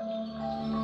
Música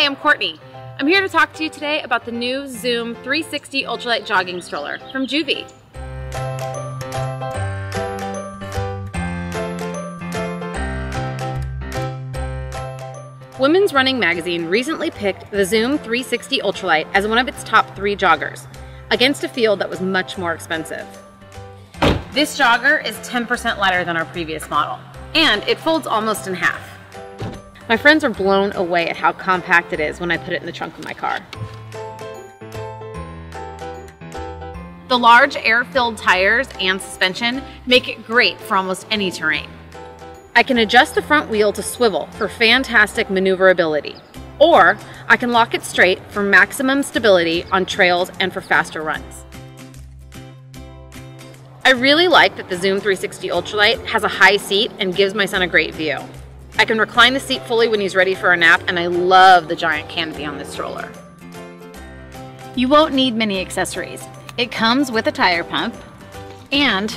Hi, I'm Courtney. I'm here to talk to you today about the new Zoom 360 Ultralight Jogging Stroller from Joovy. Women's Running Magazine recently picked the Zoom 360 Ultralight as one of its top three joggers, against a field that was much more expensive. This jogger is 10% lighter than our previous model, and it folds almost in half. My friends are blown away at how compact it is when I put it in the trunk of my car. The large air-filled tires and suspension make it great for almost any terrain. I can adjust the front wheel to swivel for fantastic maneuverability, or I can lock it straight for maximum stability on trails and for faster runs. I really like that the Zoom 360 Ultralight has a high seat and gives my son a great view. I can recline the seat fully when he's ready for a nap, and I love the giant canopy on this stroller. You won't need many accessories. It comes with a tire pump and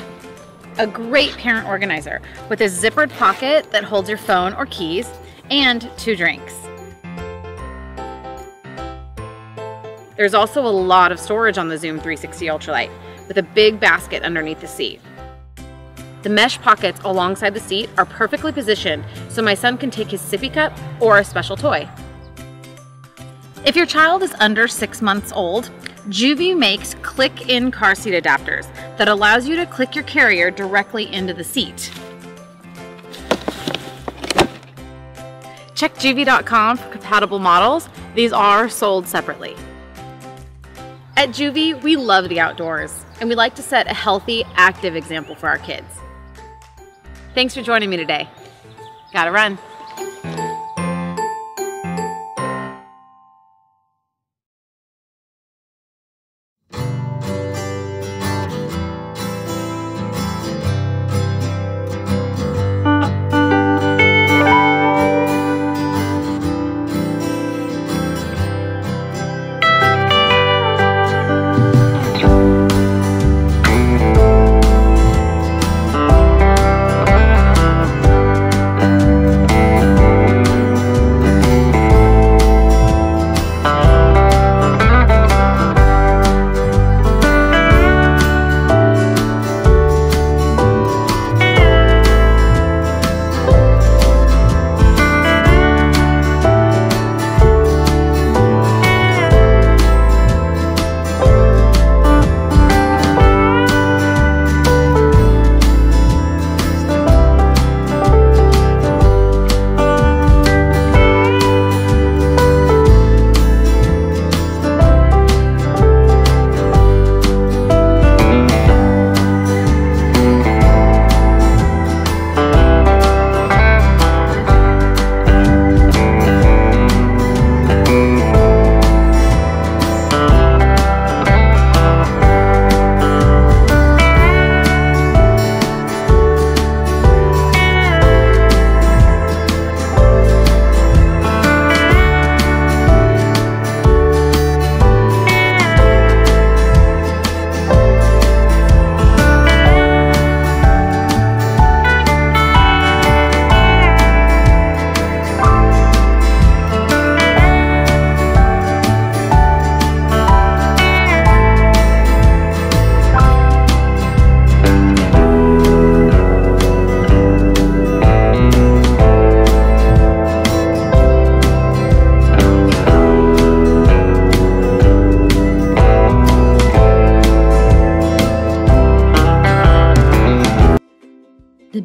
a great parent organizer with a zippered pocket that holds your phone or keys and two drinks. There's also a lot of storage on the Zoom 360 Ultralight with a big basket underneath the seat. The mesh pockets alongside the seat are perfectly positioned so my son can take his sippy cup or a special toy. If your child is under six months old, Joovy makes click-in car seat adapters that allows you to click your carrier directly into the seat. Check Joovy.com for compatible models. These are sold separately. At Joovy, we love the outdoors, and we like to set a healthy, active example for our kids. Thanks for joining me today. Gotta run.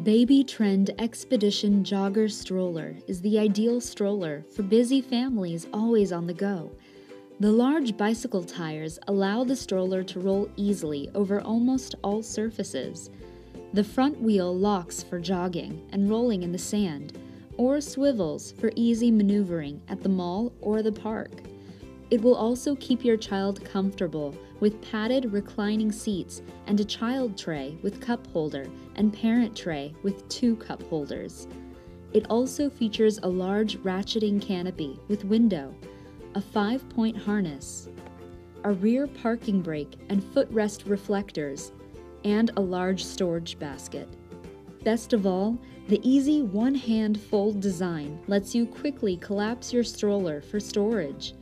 Baby Trend Expedition Jogger Stroller is the ideal stroller for busy families always on the go. The large bicycle tires allow the stroller to roll easily over almost all surfaces. The front wheel locks for jogging and rolling in the sand, or swivels for easy maneuvering at the mall or the park. It will also keep your child comfortable with padded reclining seats and a child tray with cup holder and parent tray with two cup holders. It also features a large ratcheting canopy with window, a five point harness, a rear parking brake and footrest reflectors, and a large storage basket. Best of all, the easy one hand fold design lets you quickly collapse your stroller for storage.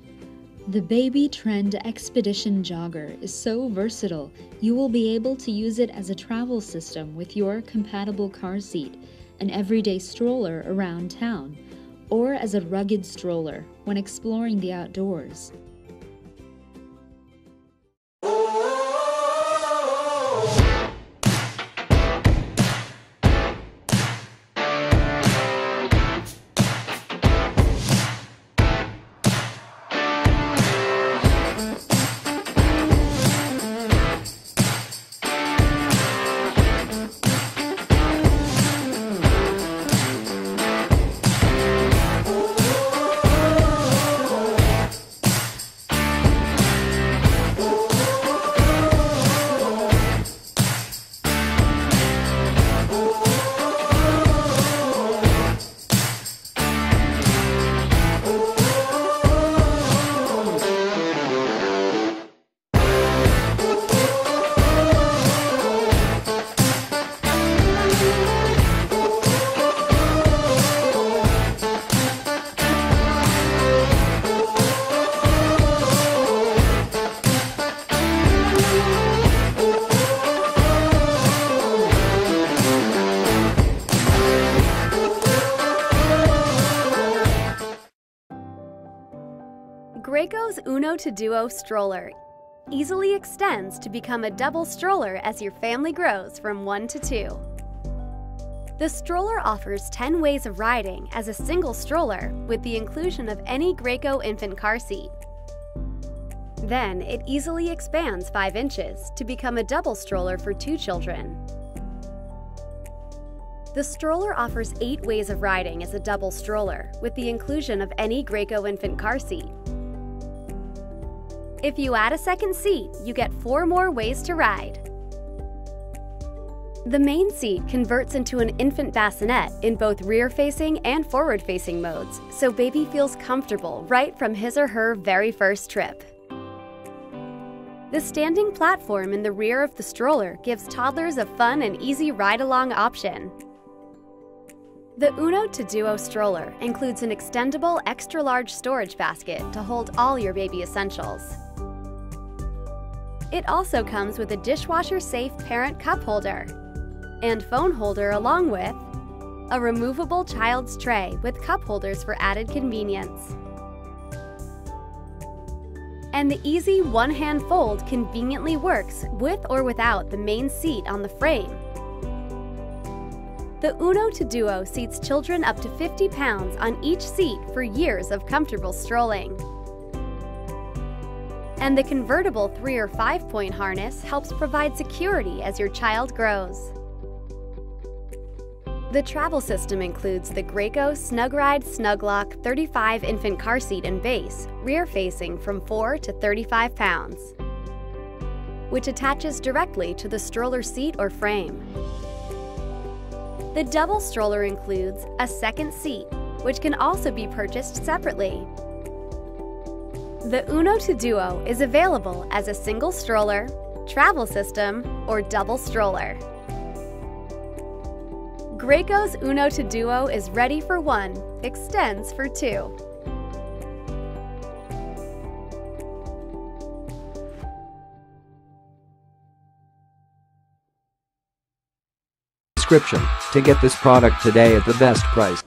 The Baby Trend Expedition Jogger is so versatile, you will be able to use it as a travel system with your compatible car seat, an everyday stroller around town, or as a rugged stroller when exploring the outdoors. Uno to Duo stroller easily extends to become a double stroller as your family grows from one to two. The stroller offers 10 ways of riding as a single stroller with the inclusion of any Graco infant car seat. Then it easily expands 5 inches to become a double stroller for two children. The stroller offers 8 ways of riding as a double stroller with the inclusion of any Graco infant car seat. If you add a second seat, you get four more ways to ride. The main seat converts into an infant bassinet in both rear-facing and forward-facing modes, so baby feels comfortable right from his or her very first trip. The standing platform in the rear of the stroller gives toddlers a fun and easy ride-along option. The Uno to Duo stroller includes an extendable extra-large storage basket to hold all your baby essentials. It also comes with a dishwasher-safe parent cup holder and phone holder along with a removable child's tray with cup holders for added convenience. And the easy one-hand fold conveniently works with or without the main seat on the frame. The Uno to Duo seats children up to 50 pounds on each seat for years of comfortable strolling and the convertible 3 or 5 point harness helps provide security as your child grows. The travel system includes the Graco SnugRide SnugLock 35 infant car seat and base, rear facing from 4 to 35 pounds, which attaches directly to the stroller seat or frame. The double stroller includes a second seat, which can also be purchased separately. The Uno to Duo is available as a single stroller, travel system, or double stroller. Graco's Uno to Duo is ready for one, extends for two. Description to get this product today at the best price.